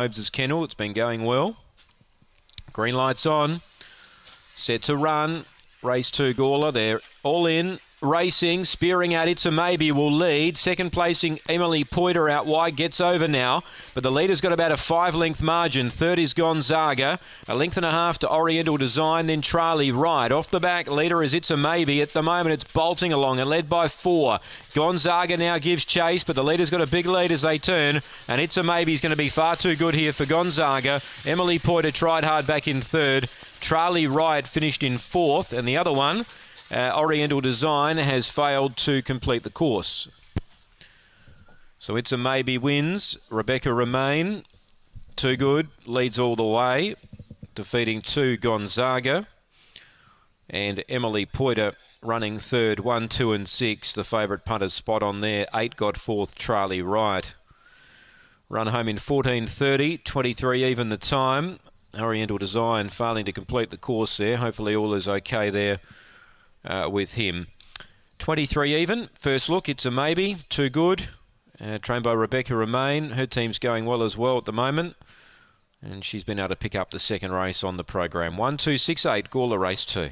Hobbs' kennel. It's been going well. Green lights on. Set to run. Race two, Gawler. They're all in. Racing, spearing out It's a Maybe will lead. Second placing Emily Poiter out wide, gets over now. But the leader's got about a five length margin. Third is Gonzaga. A length and a half to Oriental Design, then Charlie Wright. Off the back, leader is It's a Maybe. At the moment, it's bolting along and led by four. Gonzaga now gives chase, but the leader's got a big lead as they turn. And It's a Maybe is going to be far too good here for Gonzaga. Emily Poiter tried hard back in third. Charlie Wright finished in fourth. And the other one, uh, Oriental Design has failed to complete the course. So it's a maybe wins. Rebecca Remain, too good, leads all the way, defeating two Gonzaga. And Emily Poiter running third, one, two, and six. The favourite punter's spot on there. Eight got fourth, Charlie Wright. Run home in 14.30, 23 even the time. Oriental Design failing to complete the course there. Hopefully all is okay there uh, with him. 23 even. First look, it's a maybe. Too good. Uh, trained by Rebecca Remain. Her team's going well as well at the moment. And she's been able to pick up the second race on the program. 1, 2, 6, 8, Gawler race 2.